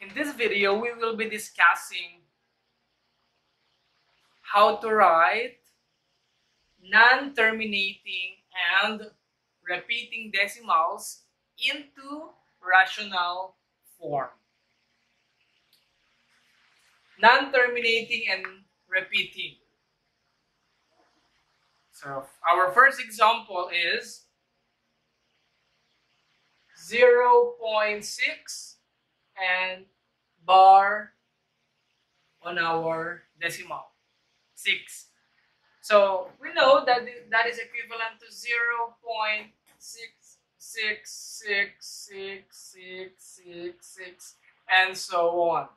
In this video, we will be discussing how to write non-terminating and repeating decimals into rational form. Non-terminating and repeating. So our first example is 0.6 and bar on our decimal 6 so we know that that is equivalent to 0 0.6666666 and so on.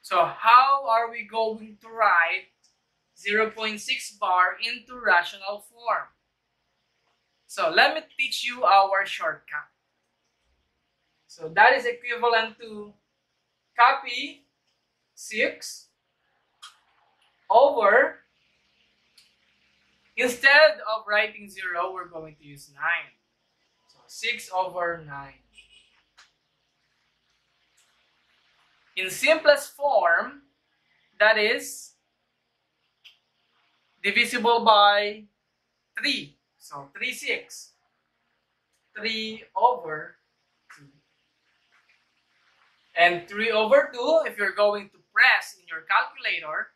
So how are we going to write 0.6 bar into rational form? So let me teach you our shortcut so that is equivalent to copy 6 over, instead of writing 0, we're going to use 9. So 6 over 9. In simplest form, that is divisible by 3. So 3 6. 3 over and 3 over 2, if you're going to press in your calculator,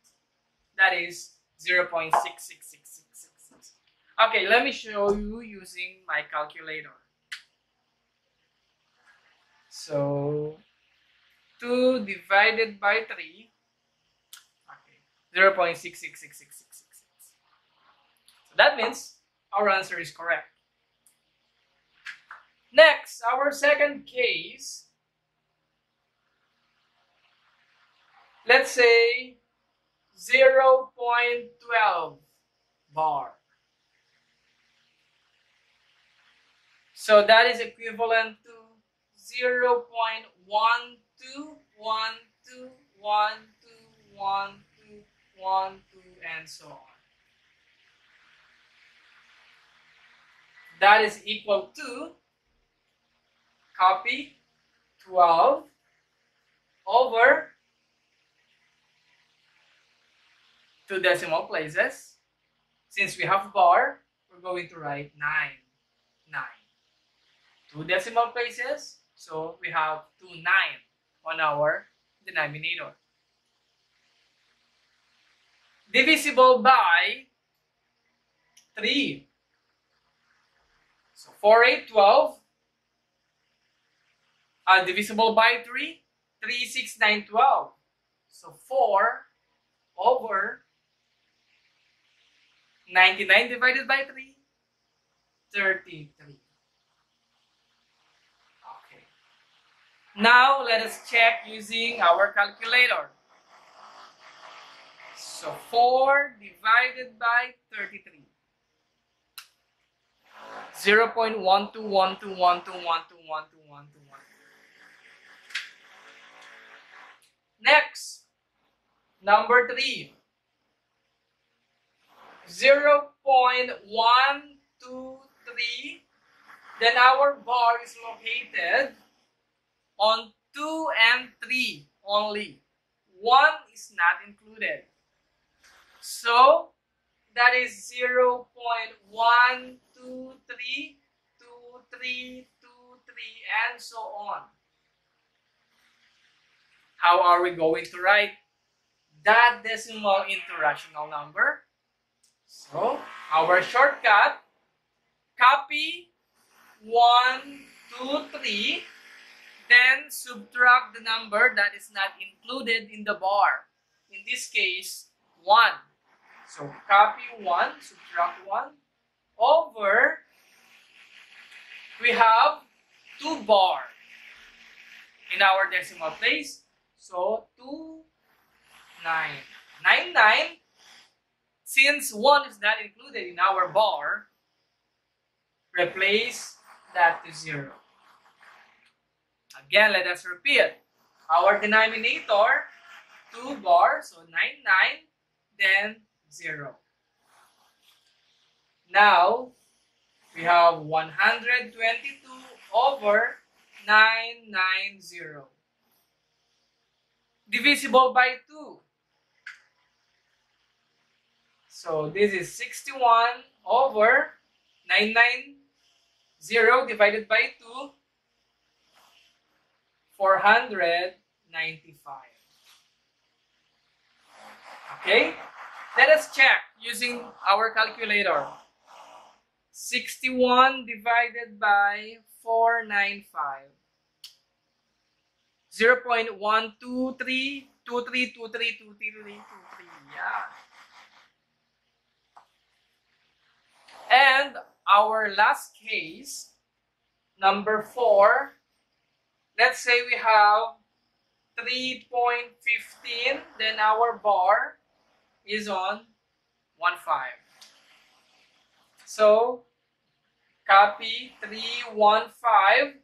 that is 0 0.66666. Okay, let me show you using my calculator. So, 2 divided by 3, okay, 0 0.6666666. So that means our answer is correct. Next, our second case, let's say 0 0.12 bar. So that is equivalent to 0 0.1212121212 and so on. That is equal to copy 12 over two decimal places. Since we have bar, we're going to write 9. 9. Two decimal places, so we have 2 9 on our denominator. Divisible by 3. So 4, 8, 12. Uh, divisible by 3, 3, 6, 9, 12. So 4 over 99 divided by 3? 33. Okay. Now, let us check using our calculator. So, 4 divided by 33. 0 0.121212121212. Next, number 3. 0.123 then our bar is located on 2 and 3 only. 1 is not included. So that is 0 0.123 and so on. How are we going to write that decimal into number so, our shortcut, copy 1, 2, 3, then subtract the number that is not included in the bar. In this case, 1. So, copy 1, subtract 1, over, we have 2 bar in our decimal place. So, 2, 9. 9, 9 since 1 is not included in our bar, replace that to 0. Again, let us repeat. Our denominator, 2 bar, so 9, 9, then 0. Now, we have 122 over 990. divisible by 2. So this is 61 over 990 divided by 2, 495. Okay? Let us check using our calculator. 61 divided by 495. 0 0.123, 23, 23, 23, yeah. And our last case, number 4, let's say we have 3.15, then our bar is on 1.5. So, copy 315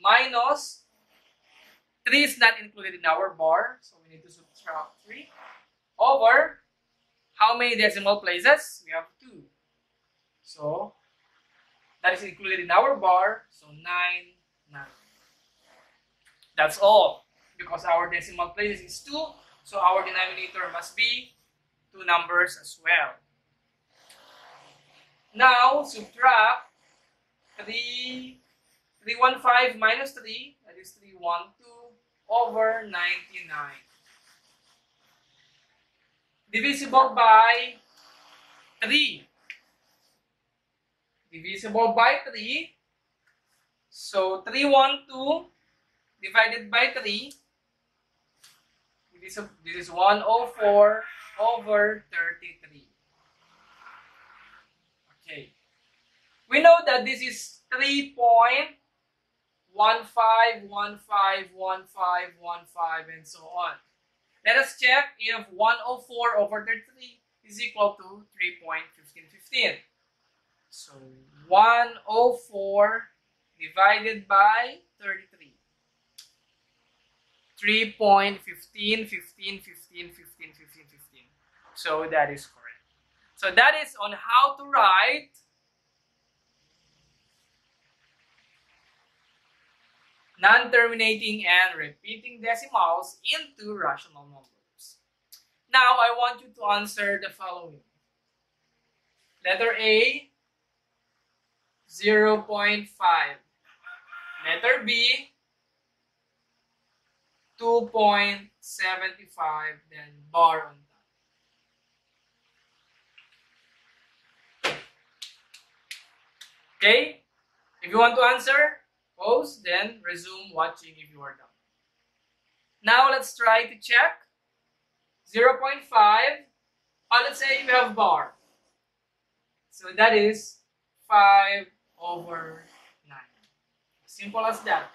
minus 3 is not included in our bar, so we need to subtract 3 over how many decimal places? We have 2. So, that is included in our bar, so 9, 9. That's all. Because our decimal place is 2, so our denominator must be two numbers as well. Now, subtract 3, 315 minus 3, that is 312 over 99. Divisible by 3. Divisible by 3. So, 312 divided by 3. This is, this is 104 over 33. Okay. We know that this is 3.15, 15, 15, 15, and so on. Let us check if 104 over 33 is equal to 3.1515. So 104 divided by 33. 3.15, 15, 15, 15, 15, 15. So that is correct. So that is on how to write non-terminating and repeating decimals into rational numbers. Now, I want you to answer the following. Letter A, 0 0.5. Letter B, 2.75, then bar on top. Okay? If you want to answer, pause, then resume watching if you are done. Now let's try to check. 0 0.5, or let's say you have bar. So that is 5 over 9. Simple as that.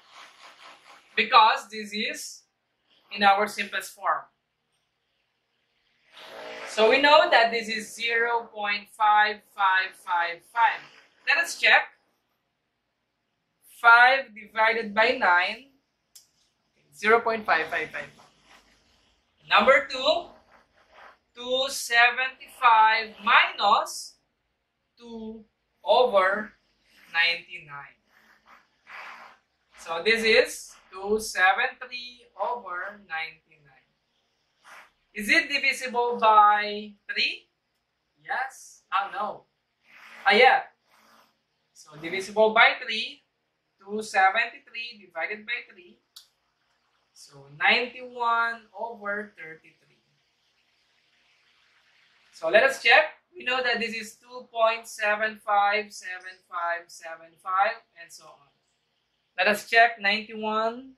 Because this is in our simplest form. So we know that this is 0 0.5555. Let us check. 5 divided by 9, 0 0.555. Number 2, 275 minus 2 over 99. So this is 273 over 99. Is it divisible by 3? Yes? Ah, no. Ah, yeah. So divisible by 3, 273 divided by 3. So 91 over 33. So let us check. We know that this is 2.757575 and so on. Let us check 91.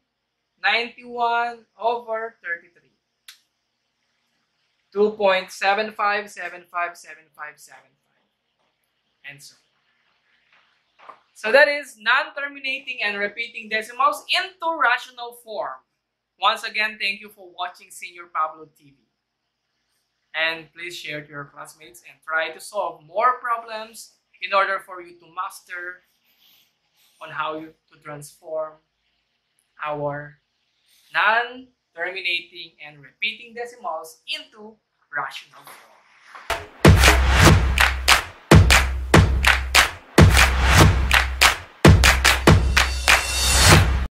91 over 33. 2.75757575 and so on. So that is non-terminating and repeating decimals into rational form. Once again, thank you for watching Señor Pablo TV. And please share to your classmates and try to solve more problems in order for you to master on how you to transform our non-terminating and repeating decimals into rational form.